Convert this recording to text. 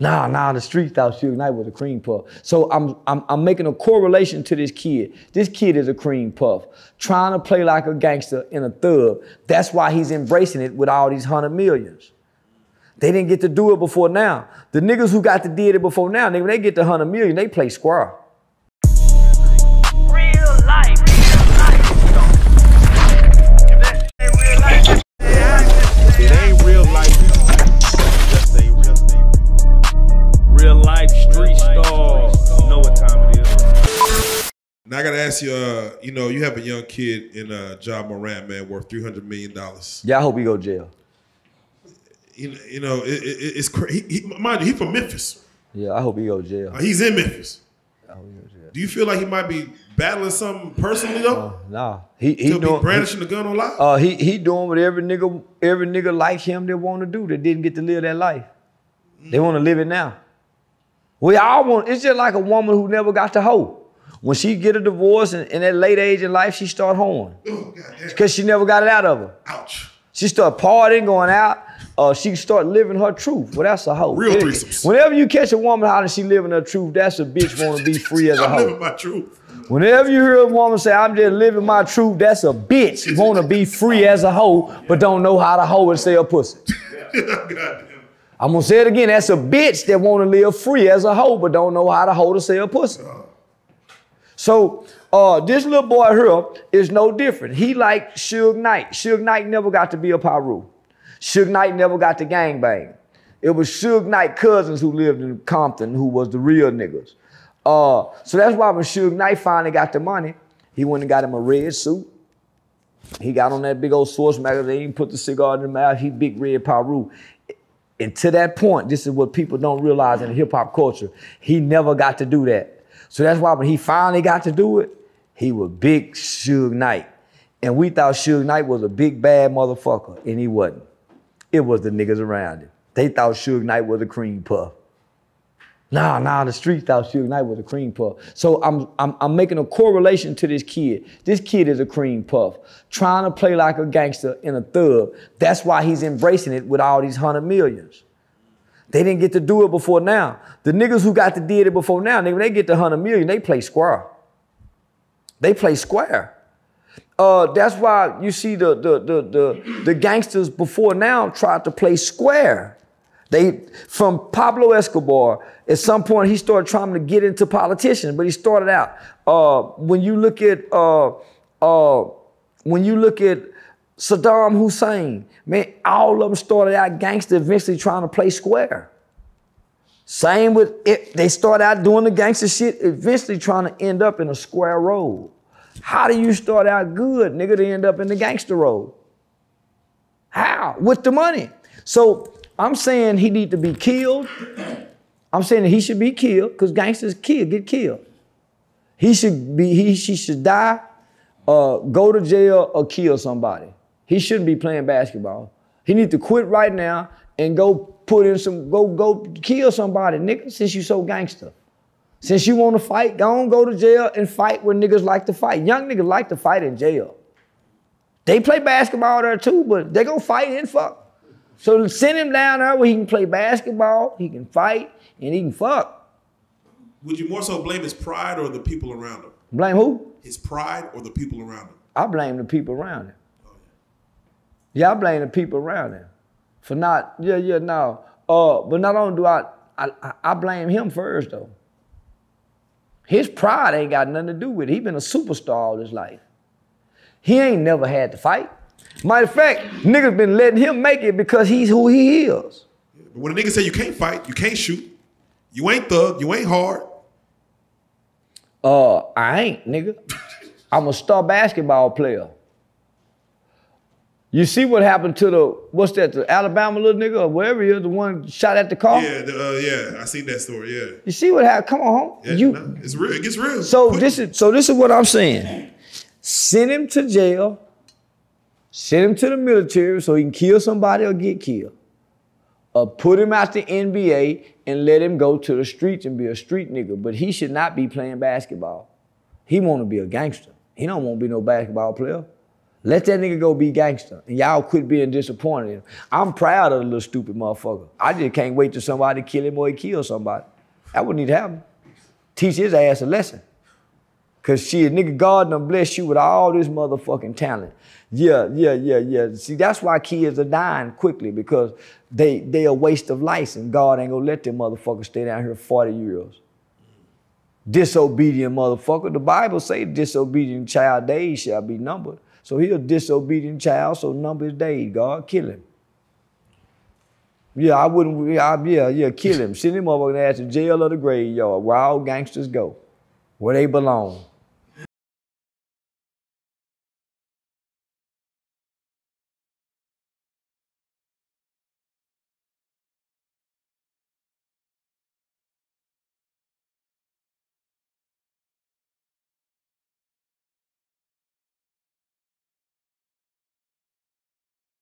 Nah, nah, the streets thought Suge Knight was a cream puff. So I'm, I'm, I'm making a correlation to this kid. This kid is a cream puff, trying to play like a gangster in a thug. That's why he's embracing it with all these hundred millions. They didn't get to do it before now. The niggas who got to did it before now, nigga, they get to hundred million, they play square. I gotta ask you, uh, you know, you have a young kid in uh, Ja Morant, man, worth three hundred million dollars. Yeah, I hope he go to jail. You, know- you know, it, it, it's crazy. He, he, mind you, he from Memphis. Yeah, I hope he go to jail. Uh, He's in Memphis. I hope he go to jail. Do you feel like he might be battling something personally though? Nah, he he He'll be doing. brandishing the gun on live. Uh, he he doing what every nigga every nigga like him that want to do that didn't get to live that life. They want to live it now. We all want. It's just like a woman who never got to hoe. When she get a divorce and in that late age in life, she start hoeing oh, because she never got it out of her. Ouch. She start partying, going out. Uh, she start living her truth. Well, that's a hoe. Real It- threesomes. Whenever you catch a woman how she living her truth, that's a bitch want to be free as a I'm hoe. living my truth. Whenever you hear a woman say, I'm just living my truth, that's a bitch. Want to be free as a hoe, but don't know how to hoe and sell pussy. goddamn. I'm going to say it again. That's a bitch that want to live free as a hoe, but don't know how to hoe to sell pussy. So uh, this little boy here is no different. He like Suge Knight. Suge Knight never got to be a Piru. Suge Knight never got to gangbang. It was Suge Knight cousins who lived in Compton who was the real niggas. Uh, so that's why when Suge Knight finally got the money, he went and got him a red suit. He got on that big old Source magazine, put the cigar in the mouth, he big red Piru. And to that point, this is what people don't realize in hip hop culture. He never got to do that. So that's why when he finally got to do it, he was big Suge Knight. And we thought Suge Knight was a big bad motherfucker, and he wasn't. It was the niggas around him. They thought Suge Knight was a cream puff. Nah, nah, the streets thought Suge Knight was a cream puff. So I'm, I'm, I'm making a correlation to this kid. This kid is a cream puff, trying to play like a gangster in a thug. That's why he's embracing it with all these hundred millions. They didn't get to do it before now. The niggas who got to did it before now, nigga, they get to hundred million, they play square. They play square. Uh, that's why you see the, the, the, the, the gangsters before now tried to play square. They from Pablo Escobar. At some point, he started trying to get into politicians, but he started out. Uh, when you look at uh, uh, when you look at Saddam Hussein, man, all of them started out gangster, eventually trying to play square. Same with it. They start out doing the gangster shit, eventually trying to end up in a square road. How do you start out good, nigga, to end up in the gangster road? How? With the money. So I'm saying he need to be killed. I'm saying he should be killed because gangsters kill, get killed. He should be, he, she should die, uh, go to jail or kill somebody. He shouldn't be playing basketball. He need to quit right now and go put in some, go, go kill somebody, nigga, since you so gangster. Since you want to fight, go on, go to jail and fight where niggas like to fight. Young niggas like to fight in jail. They play basketball there too, but they go fight and fuck. So send him down there where he can play basketball, he can fight, and he can fuck. Would you more so blame his pride or the people around him? Blame who? His pride or the people around him? I blame the people around him. Yeah, I blame the people around him for not. Yeah, yeah, no. Uh, but not only do I, I, I- blame him first though. His pride ain't got nothing to do with it. He been a superstar all his life. He ain't never had to fight. Matter of fact, niggas been letting him make it because he's who he is. But when a nigga say you can't fight, you can't shoot, you ain't thug, you ain't hard. Uh, I ain't, nigga. I'm a star basketball player. You see what happened to the what's that? The Alabama little nigga or whatever he is, the one shot at the car. Yeah, the, uh, yeah, I seen that story. Yeah, You see what happened? Come on, home. yeah you. nah, it's real. It gets real. So Quick. this is so this is what I'm saying. Send him to jail. Send him to the military so he can kill somebody or get killed. Or put him out the NBA and let him go to the streets and be a street nigga. But he should not be playing basketball. He want to be a gangster. He don't want to be no basketball player. Let that nigga go be gangster. And y'all quit being disappointed. I'm proud of the little stupid motherfucker. I just can't wait till somebody kill him or he kill somebody. That wouldn't need to happen. Teach his ass a lesson. Cause shit, nigga, God done bless you with all this motherfucking talent. Yeah, yeah, yeah, yeah. See, that's why kids are dying quickly because they they a waste of life, and God ain't gonna let them motherfuckers stay down here 40 years. Disobedient motherfucker. The Bible say disobedient child days shall be numbered. So he a disobedient child, so number his days. God kill him. Yeah, I wouldn't. yeah, yeah, kill him. Send him motherfucking ass to jail or the graveyard where all gangsters go, where they belong.